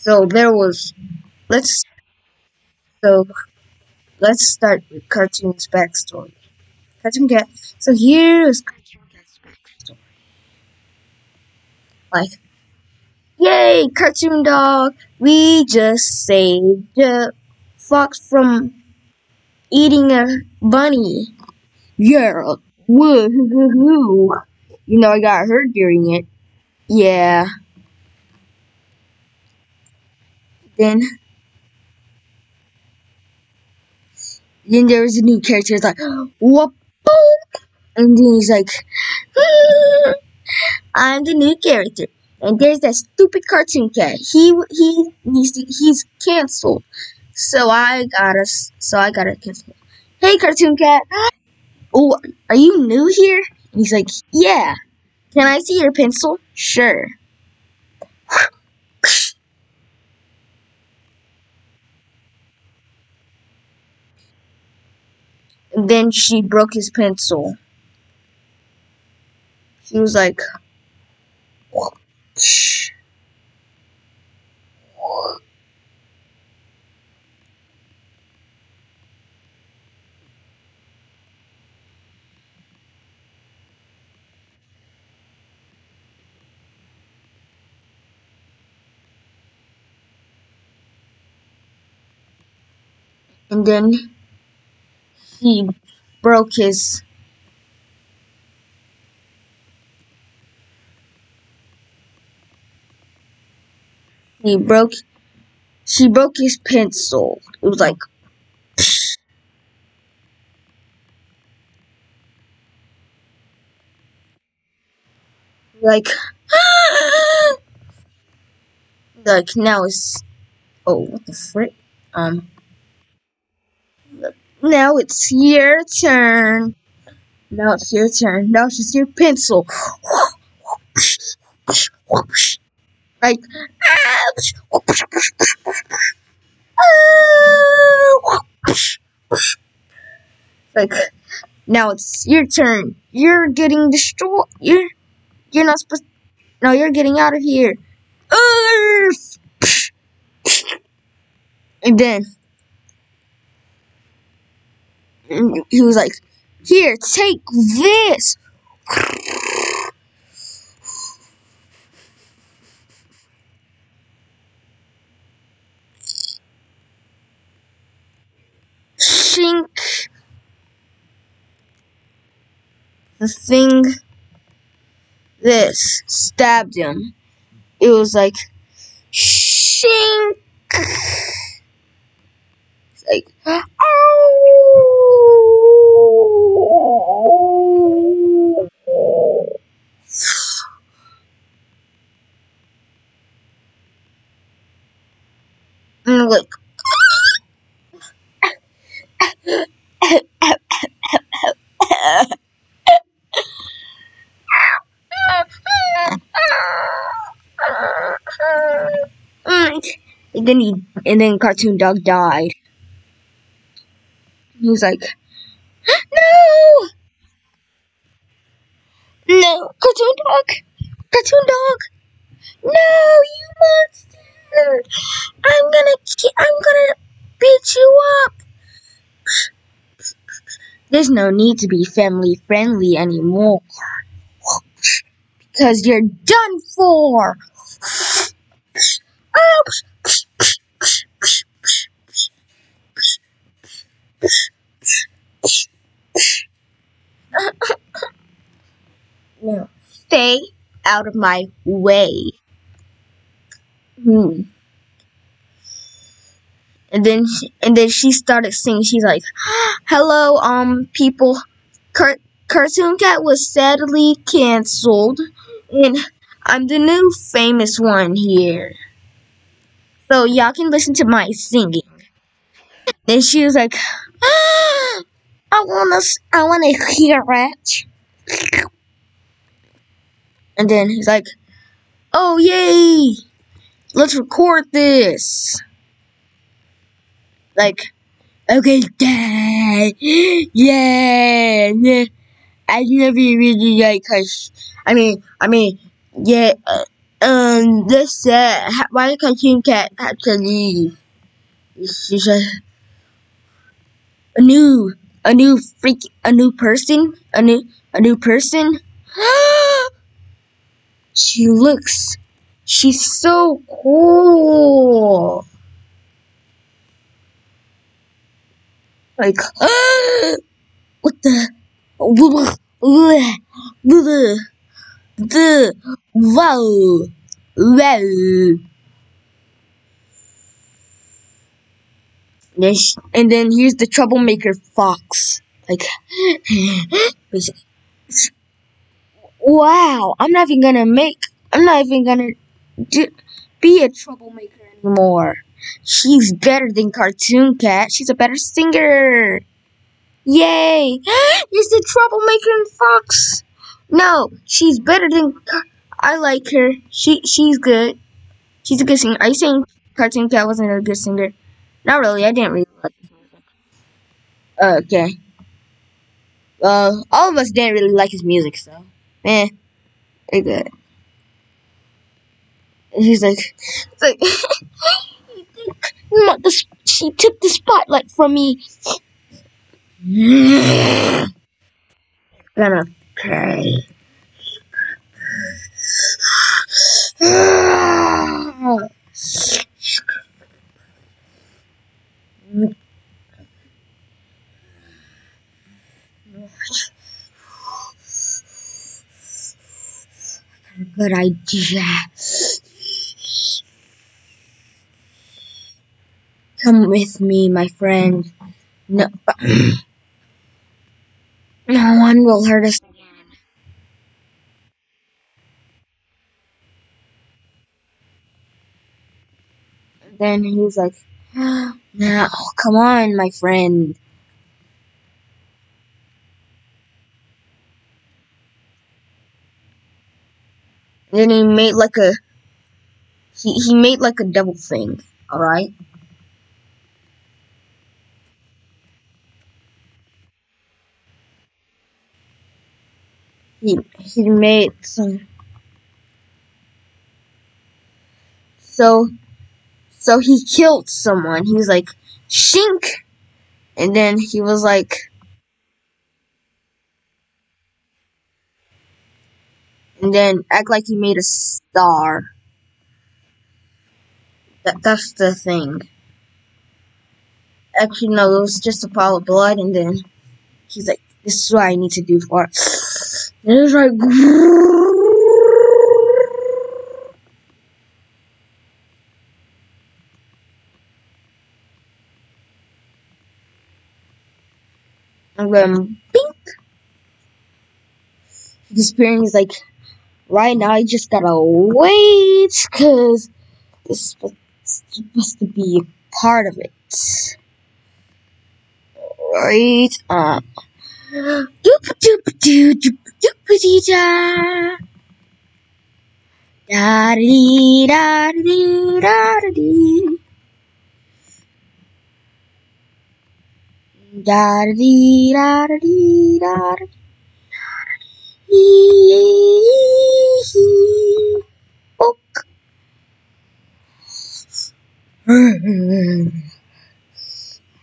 So there was let's so let's start with Cartoon's backstory. Cartoon Cat. So here is Cartoon Cat's backstory. Like, yay, Cartoon Dog! We just saved the fox from eating a bunny. Yeah, woohoo! You know, I got hurt during it. Yeah. Then, then there was a new character. It's like, whoop, boop. And then he's like, "Hmm, I'm the new character. And there's that stupid cartoon cat. He he needs to. He's canceled. So I gotta. So I gotta cancel. Hey, cartoon cat. Oh, are you new here? And he's like, yeah. Can I see your pencil? Sure. And then she broke his pencil. She was like, and then he broke his he broke she broke his pencil. It was like like like now it's oh what the frick um now it's your turn. Now it's your turn. Now it's just your pencil. Like like now it's your turn. You're getting destroyed. You're you're not supposed. No, you're getting out of here. And then he was like, "Here, take this." Shink. The thing. This stabbed him. It was like, shink. It's like, oh. Like, and then he, and then Cartoon Dog died. He was like, no, no, Cartoon Dog, Cartoon Dog, no, you monster! I'm gonna, ki- I'm gonna beat you up. There's no need to be family friendly anymore. Because you're done for. Now, stay out of my way. Hmm. And then, she, and then she started singing. She's like, "Hello, um, people. Car- Cartoon Cat was sadly canceled, and I'm the new famous one here. So y'all can listen to my singing." Then she was like, "I wanna, I wanna hear it." And then he's like, "Oh yay! Let's record this." Like, okay, dad, yeah. I never really like cause I mean, I mean, yeah, uh, um, this uh, why Cartoon Cat had to leave? She's a a new a new freak a new person a new a new person. she looks. She's so cool. Like, ah, what the? Wow, wow. And then here's the troublemaker fox. Like, wow. I'm not even gonna make. I'm not even gonna do, be a troublemaker anymore. She's better than Cartoon Cat. She's a better singer. Yay! Is the troublemaker in Fox? No, she's better than. I like her. She she's good. She's a good singer. Are you saying Cartoon Cat wasn't a good singer? Not really. I didn't really like his music. Okay. Well, all of us didn't really like his music, so eh, pretty good. And he's like, it's like she took the spotlight from me. Gonna pray. Good idea. Come with me, my friend. No, no one will hurt us again. Then he's like, "Now, come on, my friend." Then he made like a he he made like a double thing. All right. He he made some. So so he killed someone. He was like, "Shink," and then he was like. And then act like he made a star. That that's the thing. Actually, no, it was just a pile of blood, and then he's like, "This is what I need to do for it." It was like, and then bink. He disappeared. He's like, right now I just gotta wait, cause this is supposed to be part of it. Right? Uh, doop doop doo doop doop dee da. Da dee da dee da dee. Da dee da dee da dee. Ok.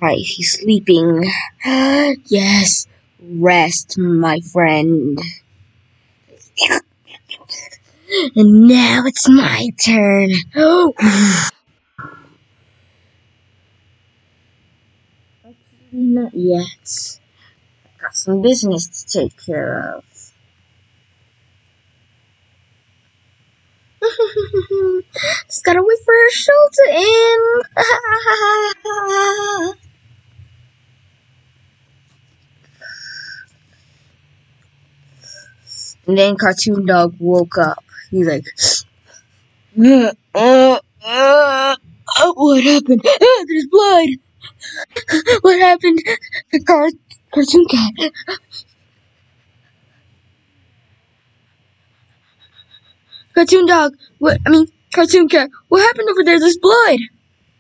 Right, he's sleeping. Yes, rest, my friend. And now it's my turn. Not yet. I've got some business to take care of. Just gotta wait for her show to end. and then Cartoon Dog woke up. He's like, uh, uh, uh, what happened? Ah, there's blood. what happened? The Car- Cartoon Cat. Cartoon Dog. What? I mean, Cartoon Cat. What happened over there? There's blood.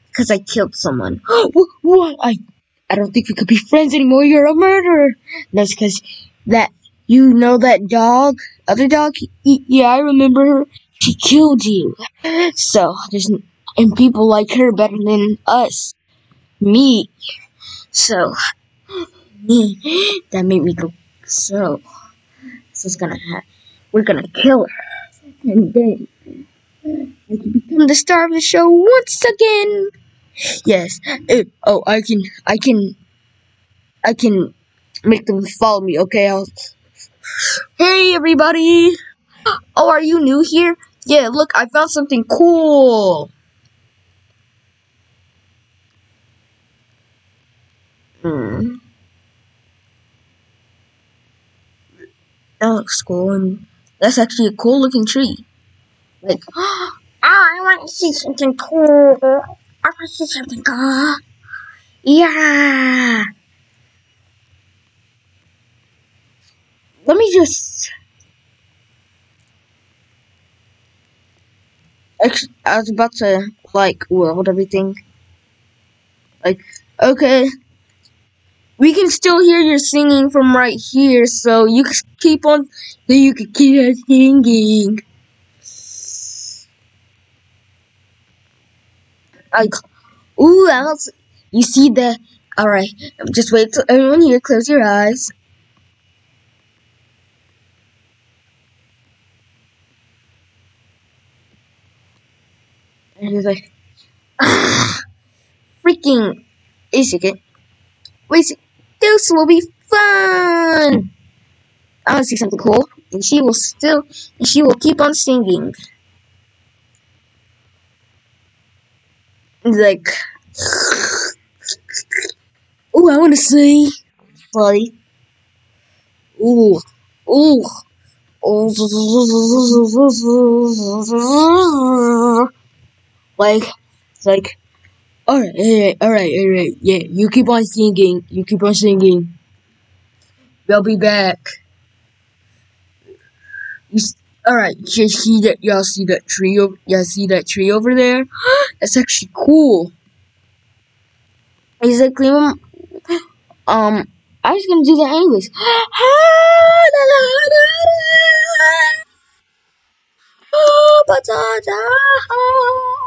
Because I killed someone. what? I. I don't think we could be friends anymore. You're a murderer. That's because that you know that dog, other dog. Yeah, I remember her. she killed you. So there's and people like her better than us, me. So me, that made me go. So, so it's gonna have. We're gonna kill her, and then I can become the star of the show once again. Yes. Eh, oh, I can. I can. I can make them follow me. Okay. I'll. Hey, everybody. Oh, are you new here? Yeah, look, I found something cool. Hmm. That looks cool, and that's actually a cool looking tree. Like, oh, I want to see something cool. I want to see something cool. Yeah. Let me just. I was about to like world everything. Like, okay, we can still hear your singing from right here, so you can keep on, so you can keep on singing. Like, ooh, else, you see the, alright, just wait till everyone here close your eyes. And he's like, freaking, a second. Wait, this will be fun! I want to see something cool. And she will still, and she will keep on singing. He's like, oh, I want to see. Buddy. Ooh, ooh. Like, it's like, alright, alright, alright, alright, yeah, you keep on singing, you keep on singing. We'll be back. Alright, you see that, y'all see that tree, y'all see that tree over there? That's actually cool. Exactly, um, um, I was gonna do that anyways.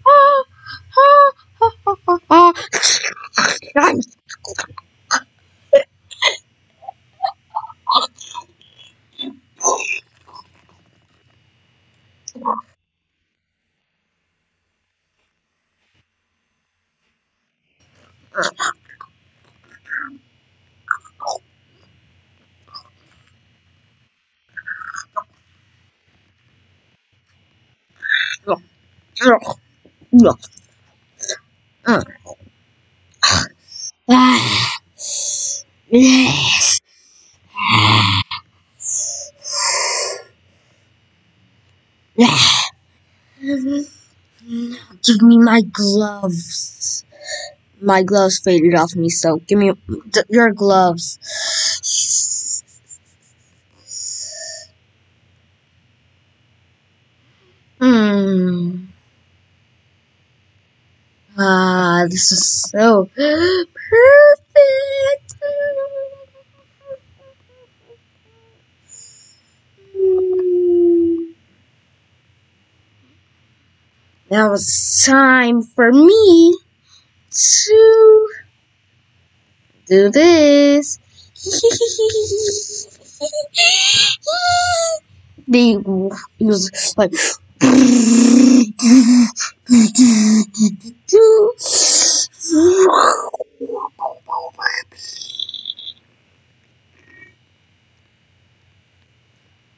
ah. Give me my gloves. My gloves faded off me, so give me your gloves. Hmm. Ah, this is so perfect. Now it's time for me to do this. they was like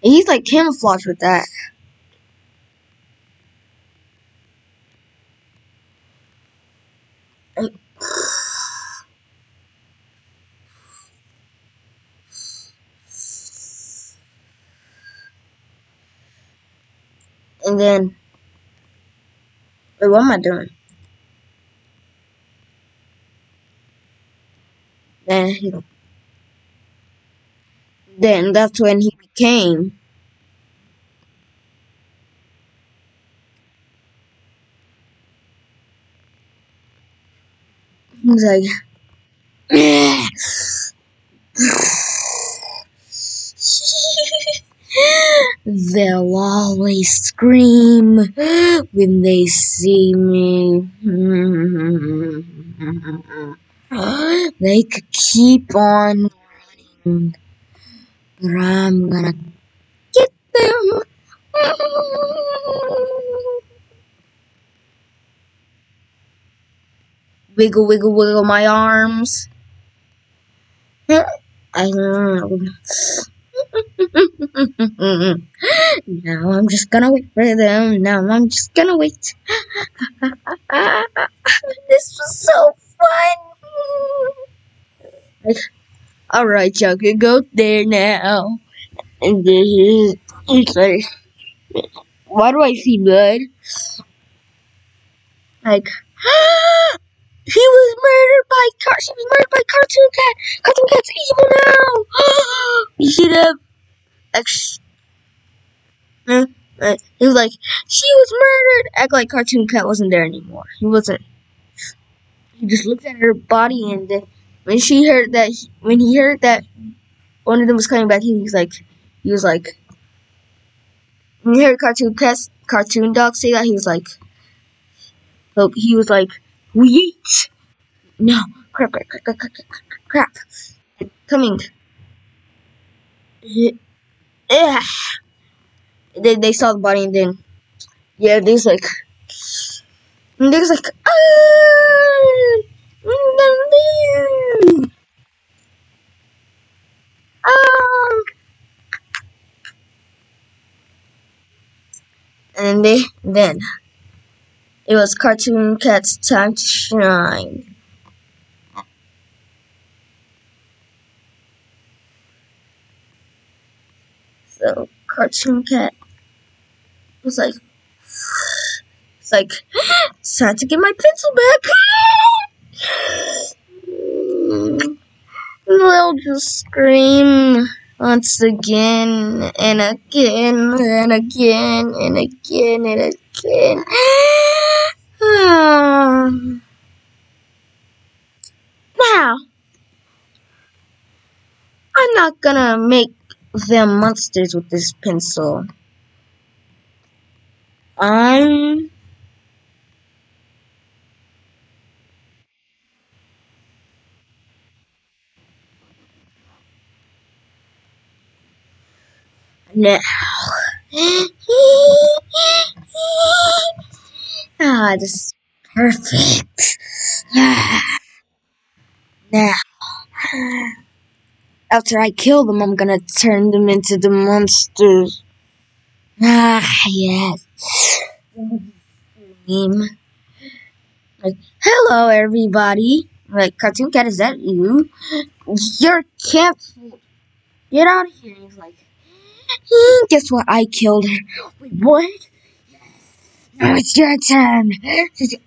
He's like camouflage with that. And then, wait, what am I doing? Then, he, then that's when he became Like, They'll always scream when they see me. They could keep on running, but I'm gonna get them. Wiggle, wiggle, wiggle my arms. I know. now I'm just gonna wait for them. Now I'm just gonna wait. this was so fun. All right, y'all can go there now. And this is he's like, why do I see blood? Like, he was murdered by car. She was murdered by Cartoon Cat. Cartoon Cat's evil now. you see that? Like, sh- uh, uh, he was like, she was murdered. Act like Cartoon Cat wasn't there anymore. He wasn't. He just looked at her body, and then when she heard that, when he heard that one of them was coming back, he was like, he was like, when he heard Cartoon Cat, cartoon dog say that, he was like, he was like, wait, no, crap, crap, crap, crap, crap, crap, coming. Yeah. They they saw the body and then yeah, there's like and there's like ah, ah. and they then it was Cartoon Cat's time to shine. So Cartoon Cat was like, it's like, it's time to get my pencil back. They'll just scream once again and again and again and again and again. Um, now, I'm not gonna make them monsters with this pencil. I'm now. ah, this is perfect. now, after I kill them, I'm gonna turn them into the monsters. Ah, yes. Name. Like, hello, everybody. Like, Cartoon Cat, is that you? You're canceled. Get out of here. He's like, "Hmm, guess what? I killed her. Wait, what? Now it's your turn.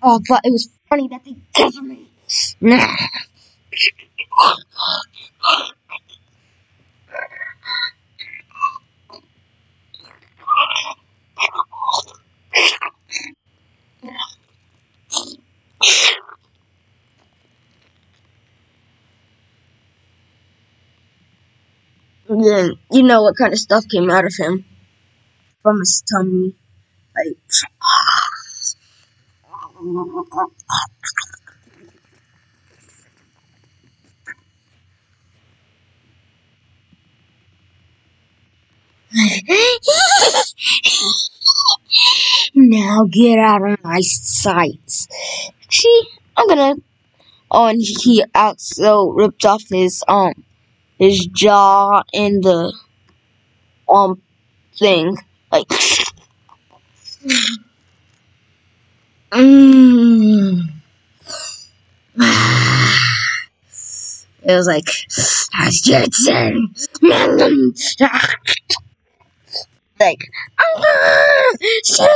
Oh, but it was funny that they killed me. Yeah, you know what kind of stuff came out of him from his tummy. Now get out of my sight. See, I'm gonna. Oh, and he also ripped off his um his jaw and the um thing like. Mm. It was like, turn. Like, ah, save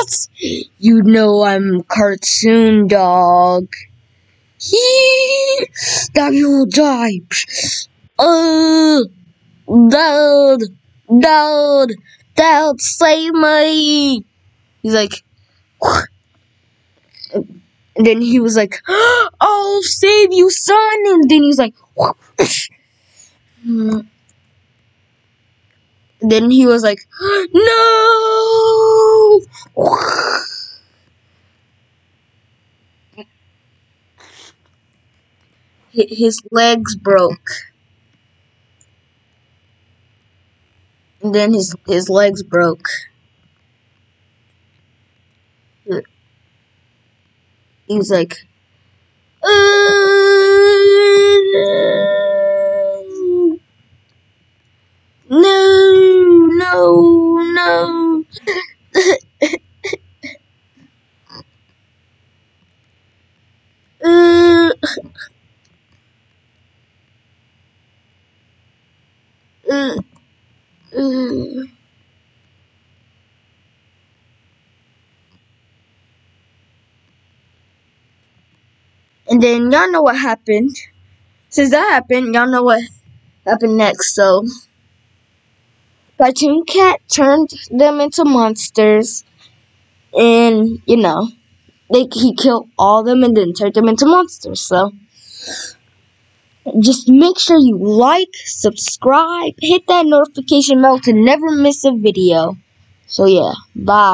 us! You know I'm cartoon dog. He, now you will die. Uh, dad, dad, dad, save me. He's like, And then he was like, I'll save you, son. And then he's like, then he was like, no. His legs broke. And then his, his legs broke. He was like, "Uh, no, no, no. Uh, uh, uh. And then y'all know what happened. Since that happened, y'all know what happened next. So, Cartoon Cat turned them into monsters, and you know, they he killed all of them and then turned them into monsters. So, just make sure you like, subscribe, hit that notification bell to never miss a video. So yeah, bye.